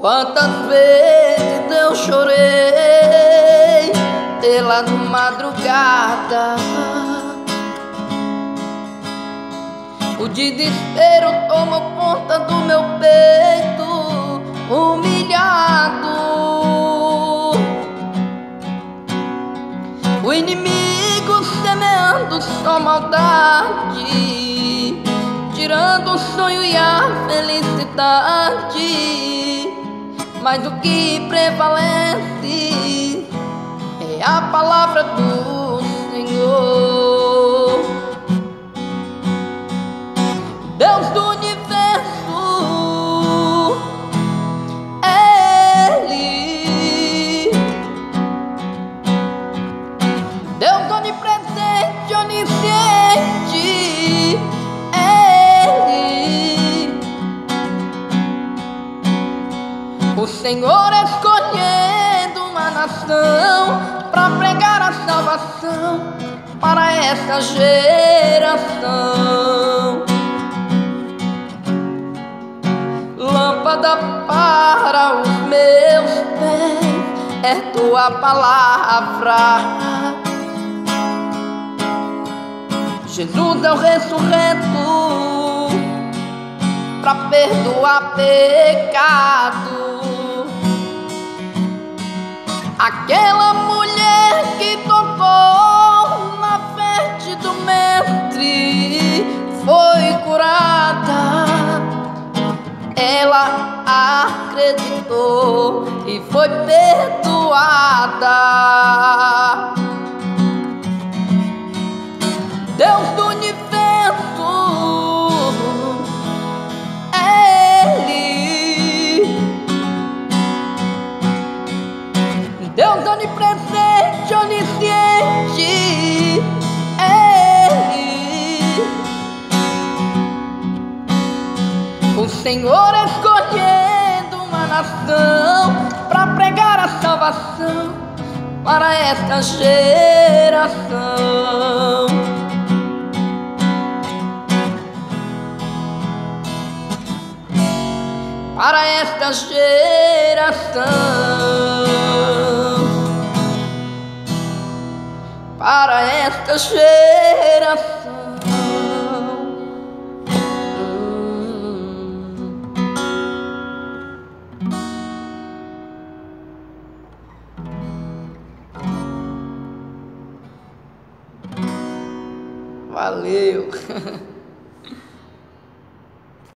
Quantas vezes eu chorei pela madrugada. O desespero tomou conta do meu peito Humilhado. O inimigo semeando só maldade Tirando o sonho e a felicidade mas o que prevalece é a palavra do O Senhor escolhendo uma nação para pregar a salvação para essa geração. Lâmpada para os meus pés é tua palavra. Jesus é o ressurreto para perdoar pecado. Aquela mulher que tocou na veste do mestre foi curada. Ela acreditou e foi perdoada. Deus do Deus Senhor escolhendo uma nação para pregar a salvação para esta geração. Para esta geração. para esta geração. Valeu!